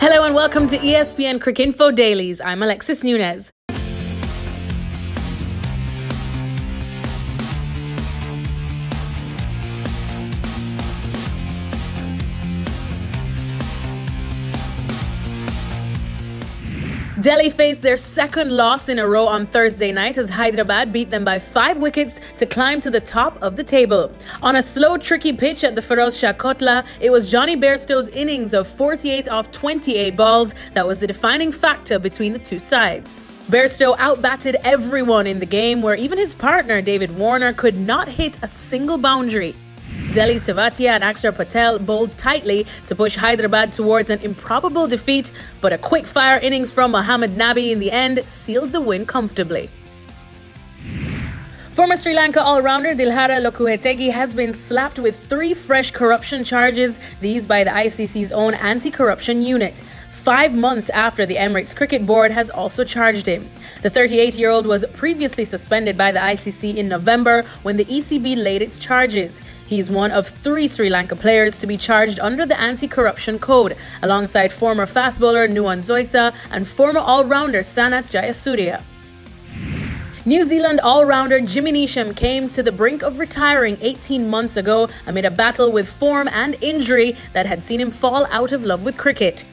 Hello and welcome to ESPN Cricinfo Dailies. I'm Alexis Nunez. Delhi faced their second loss in a row on Thursday night as Hyderabad beat them by five wickets to climb to the top of the table. On a slow, tricky pitch at the Feroz Shah Kotla, it was Jonny Bairstow's innings of 48 off 28 balls that was the defining factor between the two sides. Bairstow outbatted everyone in the game, where even his partner David Warner could not hit a single boundary. Delhi's Tewatia and Akshar Patel bowled tightly to push Hyderabad towards an improbable defeat, but a quick fire innings from Mohammad Nabi in the end sealed the win comfortably. Former Sri Lanka all-rounder Dilhara Lokuhettige has been slapped with three fresh corruption charges, these by the ICC's own anti-corruption unit five months after the Emirates Cricket Board has also charged him. The 38 year old was previously suspended by the ICC in November when the ECB laid its charges. He's one of three Sri Lanka players to be charged under the anti corruption code, alongside former fast bowler Nuwan Zoysa and former all rounder Sanath Jayasuriya. New Zealand all-rounder Jimmy Neesham came to the brink of retiring 18 months ago amid a battle with form and injury that had seen him fall out of love with cricket.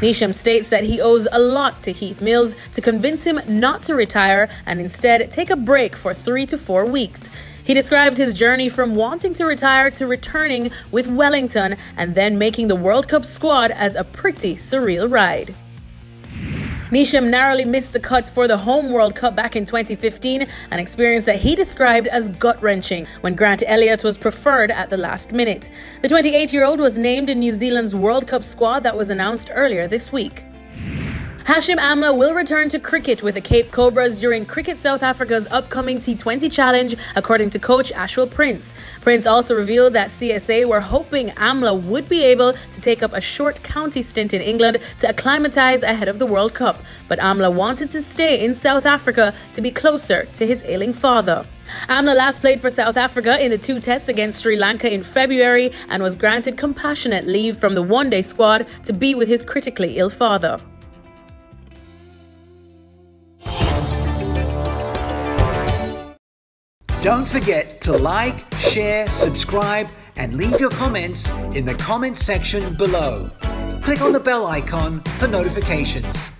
Neesham states that he owes a lot to Heath Mills to convince him not to retire and instead take a break for three to four weeks. He describes his journey from wanting to retire to returning with Wellington and then making the World Cup squad as a pretty surreal ride. Neesham narrowly missed the cut for the home World Cup back in 2015, an experience that he described as gut wrenching when Grant Elliott was preferred at the last minute. The 28 year old was named in New Zealand's World Cup squad that was announced earlier this week. Hashim Amla will return to cricket with the Cape Cobras during Cricket South Africa's upcoming T20 challenge, according to coach Ashwell Prince. Prince also revealed that CSA were hoping Amla would be able to take up a short county stint in England to acclimatise ahead of the World Cup, but Amla wanted to stay in South Africa to be closer to his ailing father. Amla last played for South Africa in the two tests against Sri Lanka in February and was granted compassionate leave from the one day squad to be with his critically ill father. Don't forget to like, share, subscribe, and leave your comments in the comment section below. Click on the bell icon for notifications.